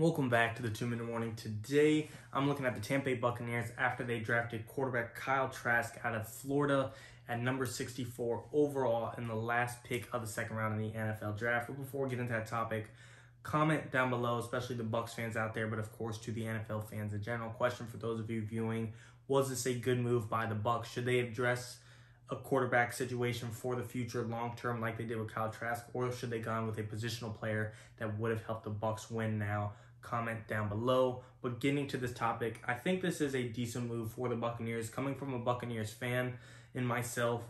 Welcome back to the two minute warning. Today, I'm looking at the Tampa Bay Buccaneers after they drafted quarterback Kyle Trask out of Florida at number 64 overall in the last pick of the second round in the NFL draft. But before we get into that topic, comment down below, especially the Bucs fans out there, but of course to the NFL fans in general. Question for those of you viewing: Was this a good move by the Bucs? Should they address a quarterback situation for the future long term like they did with Kyle Trask, or should they gone with a positional player that would have helped the Bucs win now? Comment down below. But getting to this topic, I think this is a decent move for the Buccaneers. Coming from a Buccaneers fan in myself,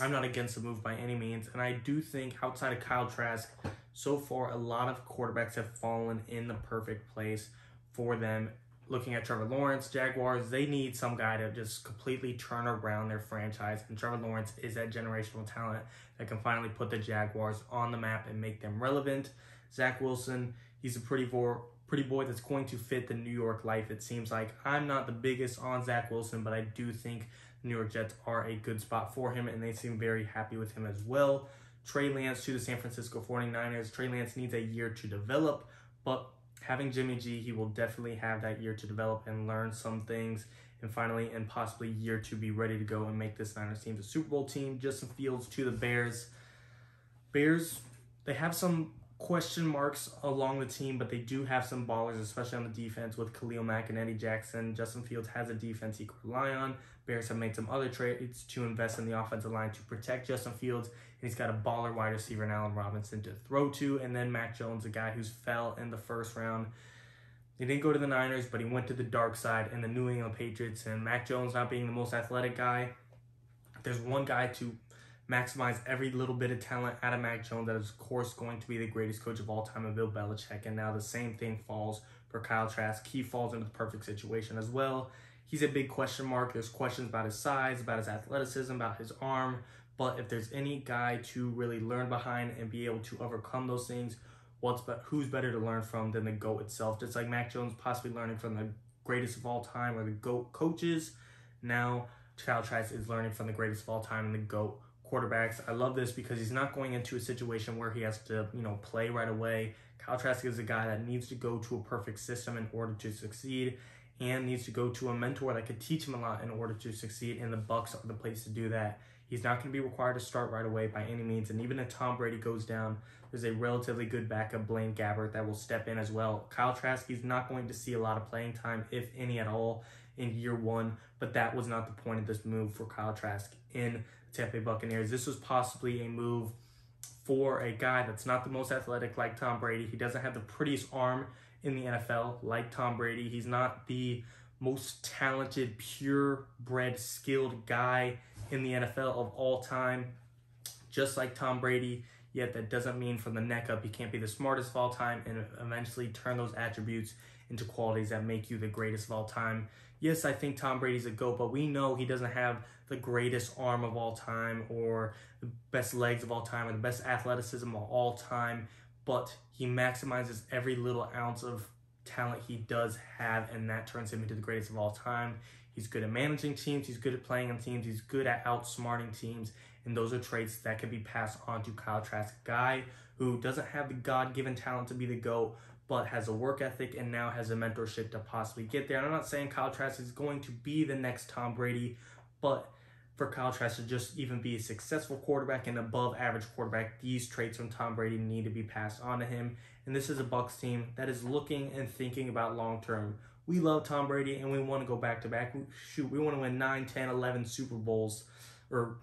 I'm not against the move by any means. And I do think outside of Kyle Trask, so far a lot of quarterbacks have fallen in the perfect place for them looking at Trevor Lawrence, Jaguars, they need some guy to just completely turn around their franchise. And Trevor Lawrence is that generational talent that can finally put the Jaguars on the map and make them relevant. Zach Wilson, he's a pretty boy, pretty boy that's going to fit the New York life, it seems like. I'm not the biggest on Zach Wilson, but I do think New York Jets are a good spot for him, and they seem very happy with him as well. Trey Lance to the San Francisco 49ers. Trey Lance needs a year to develop, but having Jimmy G, he will definitely have that year to develop and learn some things. And finally, and possibly year to be ready to go and make this Niners team the Super Bowl team. Justin Fields to the Bears. Bears, they have some question marks along the team, but they do have some ballers, especially on the defense with Khalil Mack and Eddie Jackson. Justin Fields has a defense he can rely on. Bears have made some other trades to invest in the offensive line to protect Justin Fields, and he's got a baller wide receiver in Allen Robinson to throw to, and then Mac Jones, a guy who's fell in the first round. He didn't go to the Niners, but he went to the dark side in the New England Patriots, and Mac Jones not being the most athletic guy. There's one guy to maximize every little bit of talent out of Mac Jones that is, of course, going to be the greatest coach of all time in Bill Belichick. And now the same thing falls for Kyle Trask. He falls into the perfect situation as well he's a big question mark. There's questions about his size, about his athleticism, about his arm. But if there's any guy to really learn behind and be able to overcome those things, what's be- who's better to learn from than the GOAT itself? Just like Mac Jones possibly learning from the greatest of all time or the GOAT coaches. Now, Kyle Trask is learning from the greatest of all time and the GOAT quarterbacks. I love this because he's not going into a situation where he has to, you know, play right away. Kyle Trask is a guy that needs to go to a perfect system in order to succeed and needs to go to a mentor that could teach him a lot in order to succeed. And the Bucs are the place to do that. He's not going to be required to start right away by any means. And even if Tom Brady goes down, there's a relatively good backup, Blaine Gabbert, that will step in as well. Kyle Trask is not going to see a lot of playing time, if any at all, in year one. But that was not the point of this move for Kyle Trask in the Tampa Bay Buccaneers. This was possibly a move for a guy that's not the most athletic like Tom Brady. He doesn't have the prettiest arm in the NFL, like Tom Brady. He's not the most talented, purebred, skilled guy in the NFL of all time, just like Tom Brady. Yet that doesn't mean from the neck up he can't be the smartest of all time and eventually turn those attributes into qualities that make you the greatest of all time. Yes, I think Tom Brady's a GOAT, but we know he doesn't have the greatest arm of all time or the best legs of all time or the best athleticism of all time but he maximizes every little ounce of talent he does have, and that turns him into the greatest of all time. He's good at managing teams, he's good at playing on teams, he's good at outsmarting teams, and those are traits that can be passed on to Kyle Trask, guy who doesn't have the God given talent to be the GOAT, but has a work ethic and now has a mentorship to possibly get there. And I'm not saying Kyle Trask is going to be the next Tom Brady, but for Kyle Trask to just even be a successful quarterback and above average quarterback, these traits from Tom Brady need to be passed on to him. And this is a Bucs team that is looking and thinking about long term. We love Tom Brady and we want to go back to back. Shoot, we want to win 9, 10, 11 Super Bowls or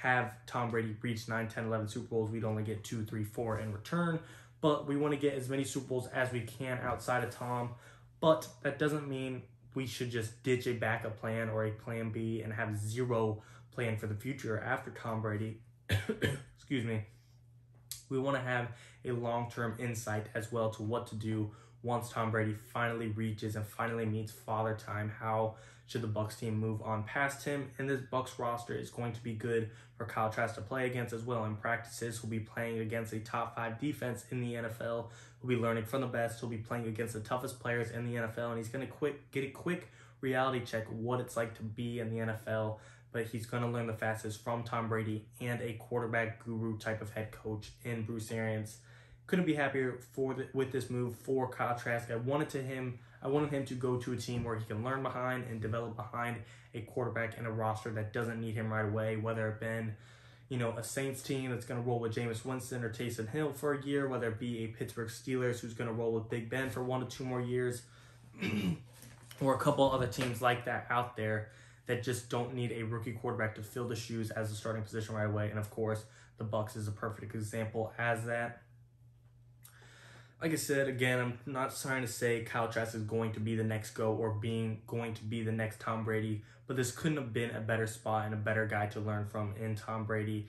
have Tom Brady reach 9, 10, 11 Super Bowls. We'd only get 2, 3, 4 in return. But we want to get as many Super Bowls as we can outside of Tom. But that doesn't mean we should just ditch a backup plan or a plan B and have zero plan for the future after Tom Brady. Excuse me. We want to have a long term insight as well to what to do once Tom Brady finally reaches and finally meets father time. How should the Bucs team move on past him? And this Bucs roster is going to be good for Kyle Trask to play against as well in practices. He'll be playing against a top five defense in the NFL. He'll be learning from the best. He'll be playing against the toughest players in the NFL, and he's going to quick get a quick reality check what it's like to be in the NFL but he's going to learn the fastest from Tom Brady and a quarterback guru type of head coach in Bruce Arians. Couldn't be happier for the, with this move for Kyle Trask. I wanted to him. I wanted him to go to a team where he can learn behind and develop behind a quarterback and a roster that doesn't need him right away, whether it been you know, a Saints team that's going to roll with Jameis Winston or Taysom Hill for a year, whether it be a Pittsburgh Steelers who's going to roll with Big Ben for one to two more years, or a couple other teams like that out there that just don't need a rookie quarterback to fill the shoes as a starting position right away. And of course, the Bucs is a perfect example as that. Like I said, again, I'm not trying to say Kyle Trask is going to be the next go or being going to be the next Tom Brady, but this couldn't have been a better spot and a better guy to learn from in Tom Brady.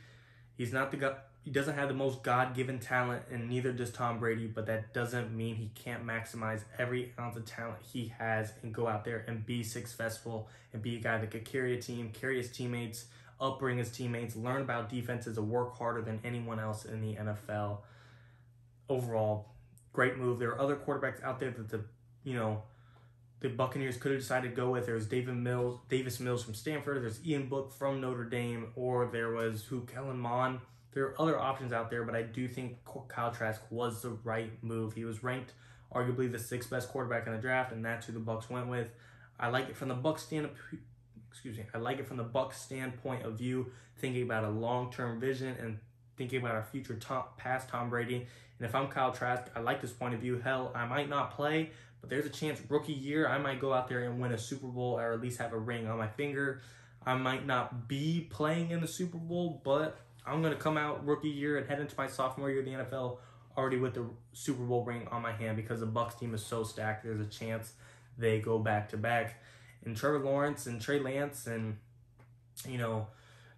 He's not the guy he doesn't have the most God-given talent and neither does Tom Brady, but that doesn't mean he can't maximize every ounce of talent he has and go out there and be successful and be a guy that could carry a team, carry his teammates, upbring his teammates, learn about defenses and work harder than anyone else in the NFL. Overall, great move. There are other quarterbacks out there that the, you know, the Buccaneers could have decided to go with. There's David Mills, Davis Mills from Stanford. There's Ian Book from Notre Dame, or there was who Kellen Mond there are other options out there, but I do think Kyle Trask was the right move. He was ranked arguably the sixth best quarterback in the draft, and that's who the Bucs went with. I like it from the Bucs stand. Excuse me. I like it from the Bucs standpoint of view, thinking about a long-term vision and thinking about our future past Tom Brady. And if I'm Kyle Trask, I like this point of view. Hell, I might not play, but there's a chance rookie year I might go out there and win a Super Bowl or at least have a ring on my finger. I might not be playing in the Super Bowl, but I'm going to come out rookie year and head into my sophomore year of the NFL already with the Super Bowl ring on my hand because the Bucs team is so stacked. There's a chance they go back to back. And Trevor Lawrence and Trey Lance and you know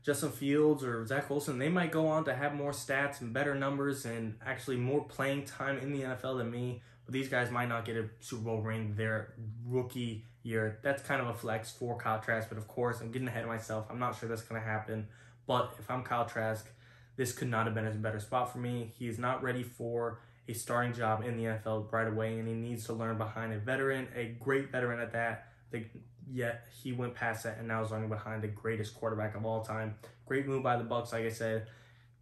Justin Fields or Zach Wilson, they might go on to have more stats and better numbers and actually more playing time in the NFL than me. But these guys might not get a Super Bowl ring their rookie year. That's kind of a flex for Kyle Trask, but of course I'm getting ahead of myself. I'm not sure that's going to happen. But if I'm Kyle Trask, this could not have been a better spot for me. He is not ready for a starting job in the NFL right away, and he needs to learn behind a veteran, a great veteran at that. The, yet he went past that and now is learning behind the greatest quarterback of all time. Great move by the Bucs, like I said.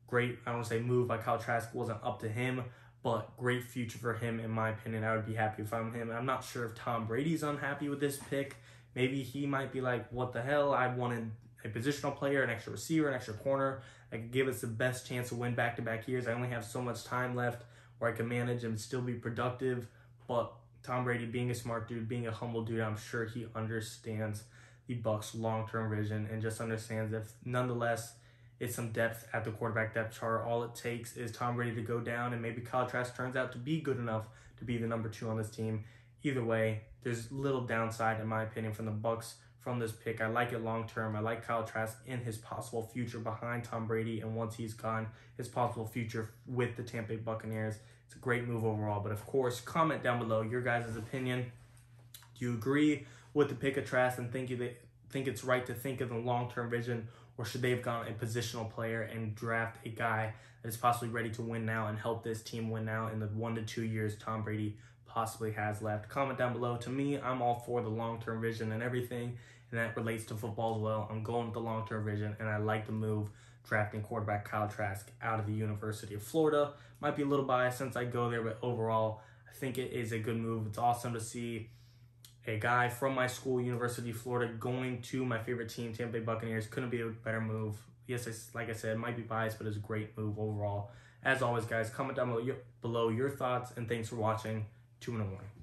Great, I don't want to say move by Kyle Trask wasn't up to him, but great future for him in my opinion. I would be happy if I'm him. I'm not sure if Tom Brady's unhappy with this pick. Maybe he might be like, "What the hell? I wanted a positional player, an extra receiver, an extra corner I could give us the best chance to win back to back years. I only have so much time left where I can manage and still be productive. But Tom Brady, being a smart dude, being a humble dude, I'm sure he understands the Bucs' long term vision and just understands that nonetheless it's some depth at the quarterback depth chart. All it takes is Tom Brady to go down and maybe Kyle Trask turns out to be good enough to be the number two on this team. Either way, there's little downside in my opinion from the Bucs from this pick. I like it long term. I like Kyle Trask in his possible future behind Tom Brady, and once he's gone, his possible future with the Tampa Bay Buccaneers. It's a great move overall. But of course, comment down below your guys' opinion. Do you agree with the pick of Trask and think it, think it's right to think of the long term vision, or should they have gone a positional player and draft a guy that is possibly ready to win now and help this team win now in the one to two years Tom Brady possibly has left. Comment down below. To me, I'm all for the long-term vision and everything, and that relates to football as well. I'm going with the long-term vision, and I like the move drafting quarterback Kyle Trask out of the University of Florida. Might be a little biased since I go there, but overall, I think it is a good move. It's awesome to see a guy from my school, University of Florida, going to my favorite team, Tampa Bay Buccaneers. Couldn't be a better move. Yes, it's, like I said, it might be biased, but it's a great move overall. As always, guys, comment down below your thoughts, and thanks for watching two minute warning.